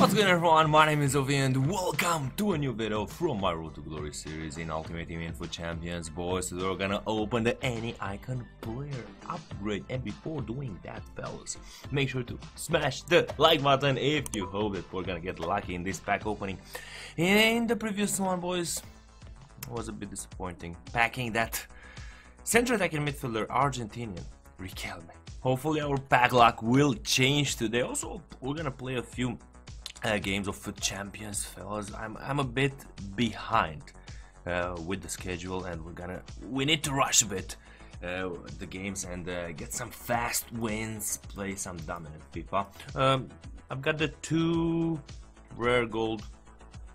What's going on everyone, my name is Ovi and welcome to a new video from my Road to Glory series in Ultimate Team Info Champions boys. We're gonna open the Any Icon player upgrade and before doing that fellas, make sure to smash the like button if you hope that we're gonna get lucky in this pack opening. In the previous one boys, was a bit disappointing, packing that central attacking midfielder Argentinian Riquelme. Hopefully our pack luck will change today. Also, we're gonna play a few uh, games of FUT champions, fellas. I'm I'm a bit behind uh, with the schedule, and we're gonna we need to rush a bit uh, the games and uh, get some fast wins, play some dominant FIFA. Um, I've got the two rare gold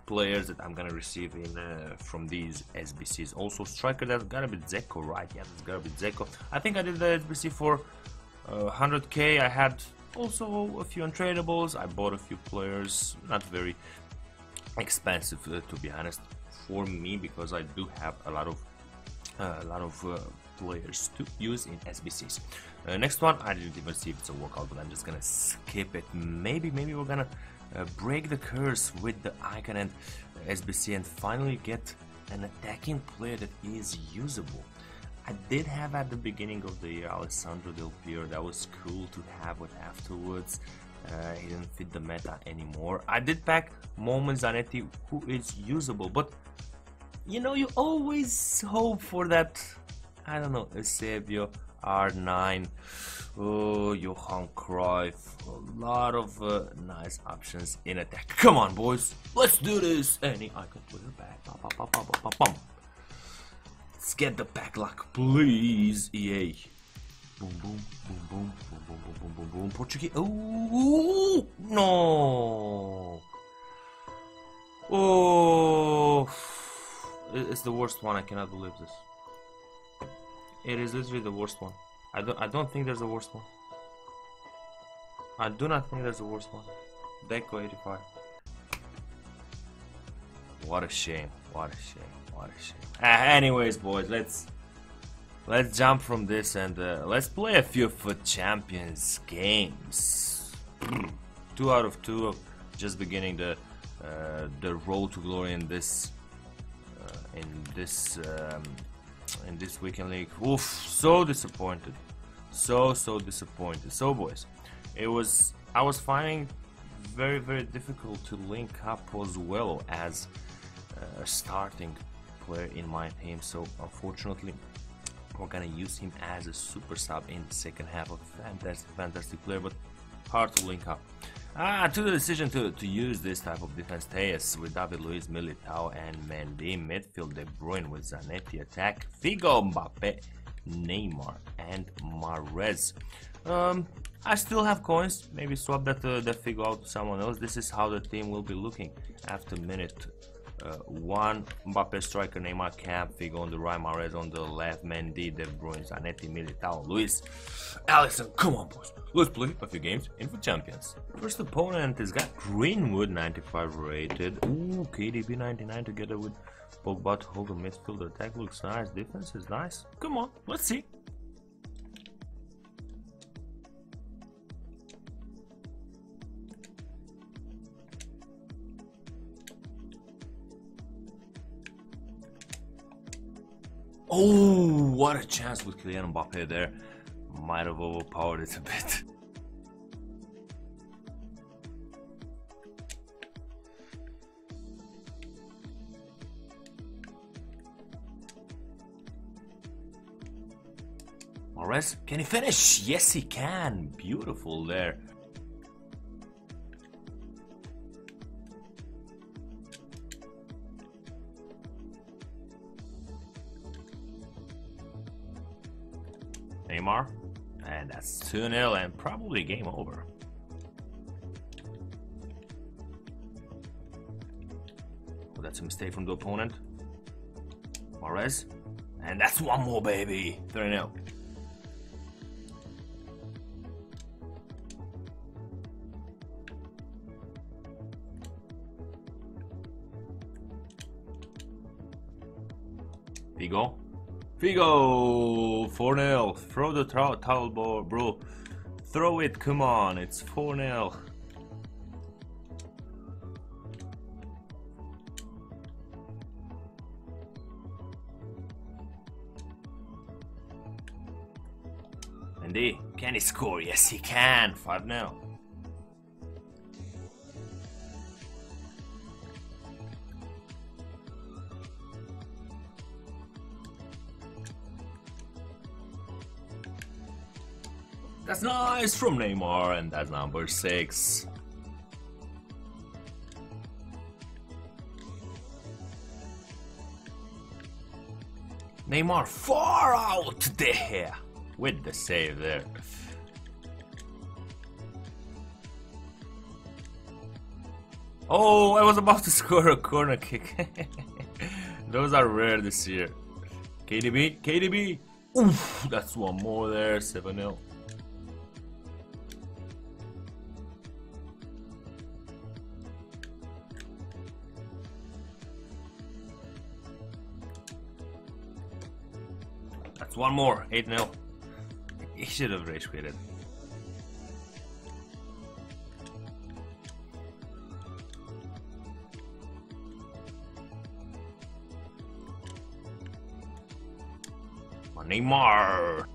players that I'm gonna receive in uh, from these SBCs. Also, striker that's gotta be Dzeko, right? Yeah, that's gotta be Dzeko. I think I did the SBC for 100k. Uh, had also a few untradables. I bought a few players, not very expensive uh, to be honest for me because I do have a lot of uh, a lot of uh, players to use in SBCs. Uh, next one, I didn't even see if it's a workout, but I'm just gonna skip it. Maybe, maybe we're gonna uh, break the curse with the icon and SBC and finally get an attacking player that is usable. I did have at the beginning of the year Alessandro Del Piero, that was cool to have it afterwards. Uh, he didn't fit the meta anymore. I did pack Mohamed Zanetti, who is usable, but you know, you always hope for that, I don't know, Eusebio, R9, oh, Johan Cruyff, a lot of uh, nice options in attack. Come on, boys, let's do this! Any icon player back. Let's get the pack luck, please, EA. Boom, boom, boom, boom, boom, boom, boom, boom, boom, boom. Portuguese. Oh no! Oh, it's the worst one. I cannot believe this. It is literally the worst one. I don't. I don't think there's a worst one. I do not think there's a worst one. Deco 85. What a shame. What a shame. What a shame. Uh, anyways, boys, let's let's jump from this and uh, let's play a few FUT champions games. two out of two just beginning the uh, the road to glory in this uh, in this um, in this weekend league. Oof, so disappointed, so so disappointed. So boys, it was I was finding very very difficult to link up as well as uh, starting player in my team so unfortunately we're gonna use him as a super sub in the second half of fantastic fantastic player but hard to link up Ah, to the decision to, to use this type of defense Tejas with David Luiz, Militao and Mendy, midfield De Bruyne with Zanetti, attack Figo, Mbappe, Neymar and Mahrez. Um, I still have coins, maybe swap that, uh, that Figo out to someone else. This is how the team will be looking after minute uh, one Mbappe striker Neymar CAM, Figo on the right, Mahrez on the left, Mendy, De Bruyne, Zanetti, Militao, Luiz, Alisson. Come on, boys, let's play a few games in FUT champions. First opponent is got Greenwood 95 rated. Ooh, KDB 99 together with Pogba to hold the midfield. Attack looks nice, defense is nice. Come on, let's see. Oh, what a chance with Kylian Mbappe there. Might have overpowered it a bit. Mahrez, can he finish? Yes, he can. Beautiful there. Neymar. And that's 2-0 and probably game over. Oh, that's a mistake from the opponent. Mahrez. And that's one more, baby. 3-0. Figo. Figo! 4 0. Throw the towel ball, bro. Throw it, come on. It's 4 0. Mendy, can he score? Yes, he can. 5 0. That's nice from Neymar, and that's number 6. Neymar far out there with the save there. Oh, I was about to score a corner kick. Those are rare this year. KDB, KDB. Oof, that's one more there, 7 0. That's one more, 8 0. He should have rage quitted. Neymar.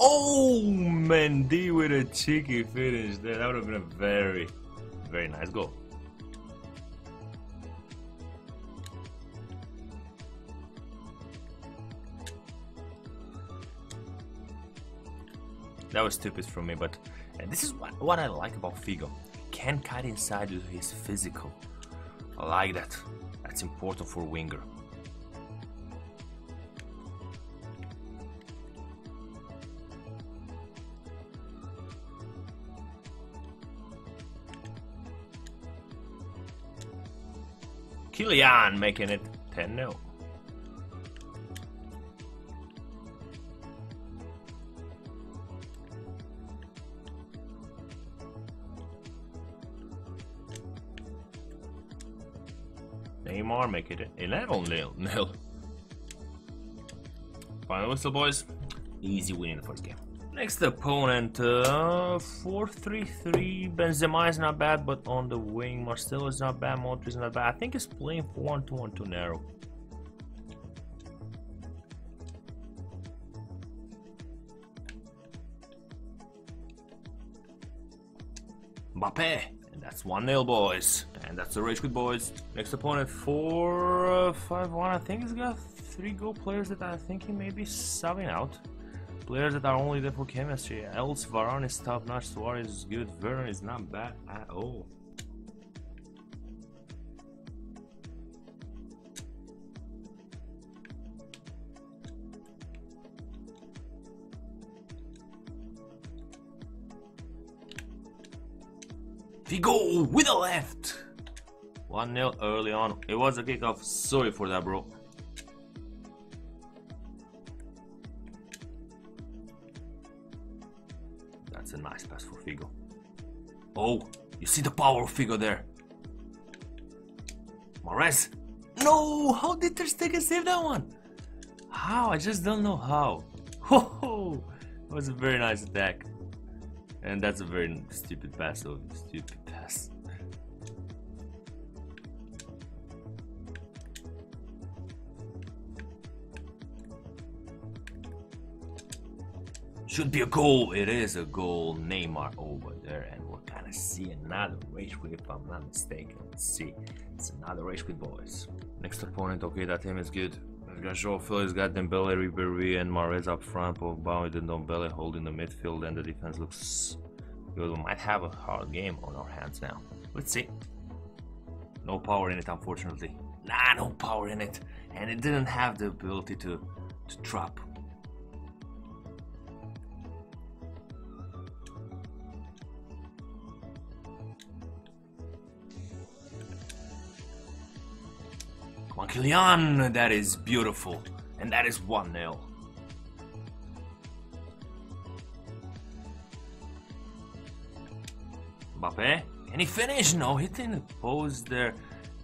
Oh, Mendy with a cheeky finish there. That would have been a very, very nice goal. That was stupid from me, but this is what, what I like about Figo. Can cut inside with his physical. I like that. That's important for winger. Kylian making it 10 0. Neymar making it 11 0. nil. Final whistle, boys. Easy win in the first game. Next opponent, uh, 4-3-3. Benzema is not bad, but on the wing, Marcelo is not bad, Modric is not bad. I think he's playing 4-1-2 too narrow. Mbappe, and that's 1-0, boys. And that's the Rage Quit, boys. Next opponent, 4-5-1. I think he's got three goal players that I think he may be subbing out. Players that are only there for chemistry. Else Varane is top notch, Suarez is good, Werner is not bad at all. Figo with the left! 1 0 early on. It was a kickoff. Sorry for that, bro. Oh, you see the power figure there. Mahrez. No, how did Ter Stegen save that one? How? I just don't know how. Oh, that was a very nice attack. And that's a very stupid pass, so stupid Should be a goal. It is a goal. Neymar over there, and we're gonna see another race quit if I'm not mistaken. Let's see. It's another race quit, boys. Next opponent. Okay, that team is good. We've got Joao Felix, got Dembele, Ribery, and Mahrez up front. Pogba with Ndombele holding the midfield, and the defense looks good. We might have a hard game on our hands now. Let's see. No power in it, unfortunately. Nah, no power in it, and it didn't have the ability to to trap Kylian, that is beautiful. And that is 1 0. Mbappe, can he finish? No, he didn't pose there.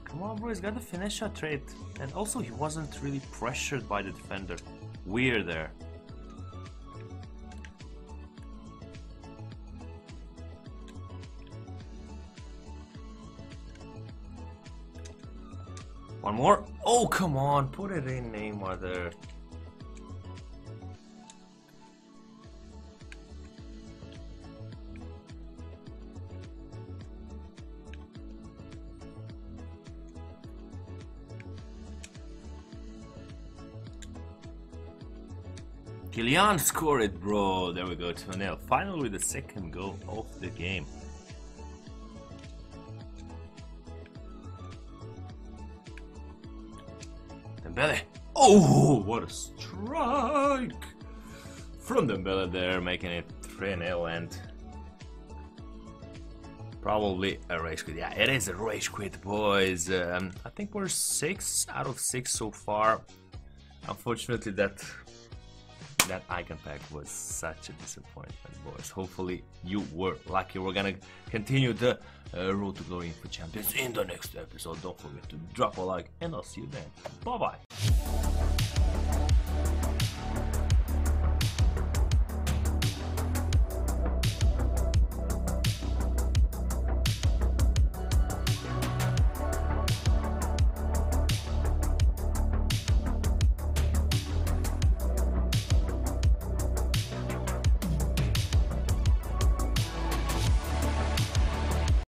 Come on, bro, he's got the finisher trait. And also, he wasn't really pressured by the defender. Weird there. One more. Oh, come on. Put it in Neymar there. Kylian scored it, bro. There we go, 2 0. Finally, the second goal of the game. Dembele. Oh, what a strike! From Dembele there, making it 3 0 and probably a rage quit. Yeah, it is a rage quit, boys. Um, I think we're 6 out of 6 so far. Unfortunately, that that icon pack was such a disappointment, boys. Hopefully, you were lucky. We're gonna continue the uh, road to glory FUT champions in the next episode. Don't forget to drop a like, and I'll see you then. Bye bye.